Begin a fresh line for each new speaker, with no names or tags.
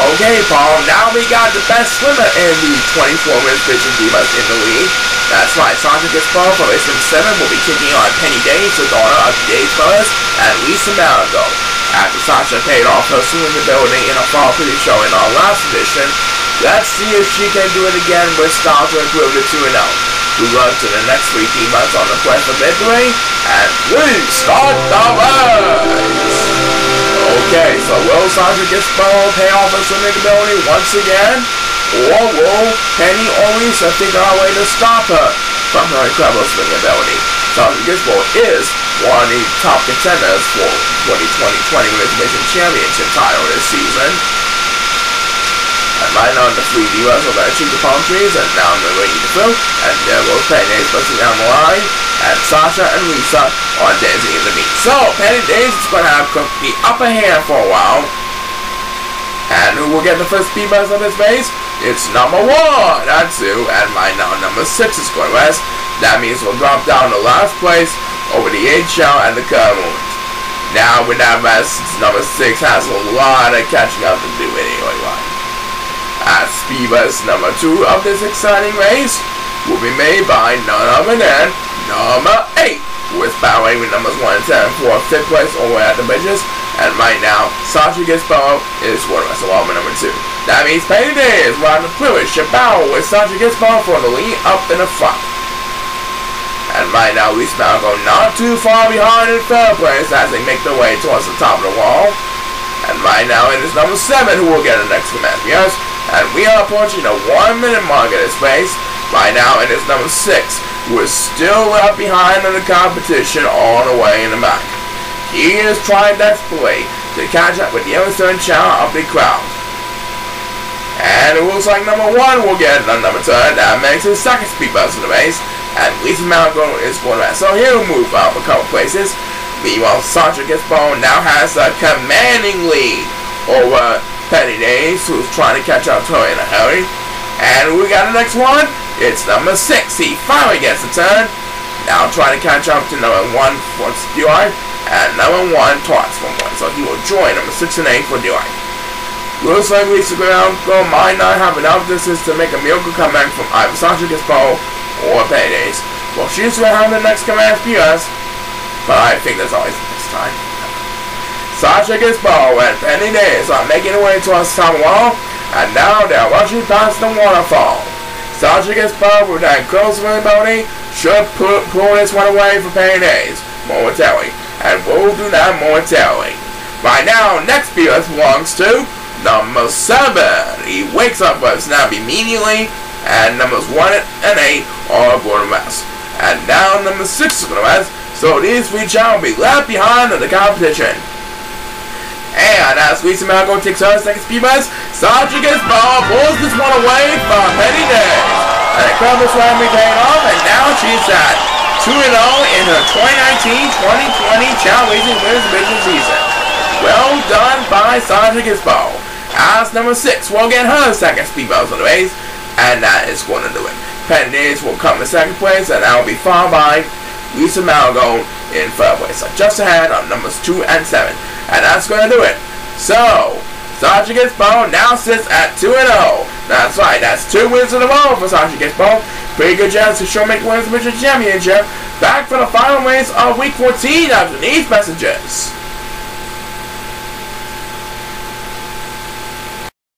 Okay, Paul, now we got the best swimmer in the 24 women's division divas in the league. That's right, Sasha Gispo from race number 7 will be taking on Penny Days, the daughter of Days Brothers, and Lisa Marigo. After Sasha paid off her swimming ability in a fall pretty show in our last edition, let's see if she can do it again with style to improve to 2-0. We run to the next three divas on the quest for victory, and we start the race! Okay, so will Sasha Gispo pay off her swimming ability once again? Or will Penny or Lisa figure out way to stop her from her incredible swimming ability? Sasha Gispo is one of the top contenders for 2020-20 Women's Division Championship title this season. And right now the three divas are going to shoot the palm trees, and now I'm waiting to fill, and there goes Penny, especially down the line, Sasha and Lisa are dancing in the meet. So, Penny Days is going to have the upper hand for a while, and who will get the first buzz of this race? It's number one, that's who, and right now number six is going west. That means we'll drop down to last place over the eight shell and the curve Now with that mess, number six has a lot of catching up to do anyway? As Speedbus number 2 of this exciting race will be made by none other than number 8 with battling with numbers 1 and 10 for 5th place over at the bridges and right now Sasha is one of us along with number 2. That means Penny Days riding the should battle with Sasha Gispo for the lead up in the front. And right now we smell go not too far behind in third place as they make their way towards the top of the wall. And right now it is number 7 who will get the next command. Yes, and we are approaching the one minute mark of this race. Right now it is number six, who is still left behind in the competition all the way in the back. He is trying desperately to catch up with the Emerson Chow of the crowd. And it looks like number one will get the number two. That makes his second speed buzz in the race. And Lisa Malcolm is going back. So he'll move up a couple places. Meanwhile, Sasha Gispo now has a commanding lead over Penny Days, who's trying to catch up to her in a hurry. And we got the next one. It's number six. He finally gets the turn. Now trying to catch up to number one for Dewey. And number one Tots for one. So he will join number six and eight for Dewey. Looks like Lisa Ground might not have enough distance to make a miracle comeback from either Sasha Gispo or Paydays. Days. Well, she's going to have the next command PS. But I think there's always this time. Sasha Gispo and Penny Days are making their way towards wall, and now they're rushing past the waterfall. Sasha Gispo with that close ability should put, pull this one away for Penny Days momentarily, and we'll do that momentarily. Right now, next BS belongs to number 7. He wakes up with snap immediately, and numbers 1 and 8 are going to mess. And now number 6 is going to so these three shall be left behind in the competition. And as Lisa Malcolm takes her second speed bus, Sasha gets ball, pulls this one away from Penny Days. Crowd is finally paying off, and now she's at 2-0 in her 2019-2020 Challenge Women's Division season. Well done by Sasha Gispo. As number 6 will get her second speed bus on the race, and that is going to do it. Penny will come in second place, and that will be followed by Lisa Malgo in third place. So just ahead on numbers 2 and 7. And that's going to do it. So, Sasha Gispo now sits at 2 and 0. That's right, that's two wins in a row for Sasha Gispo. Pretty good chance to show make Women's Division Championship. Back for the final race of week 14 after these messages.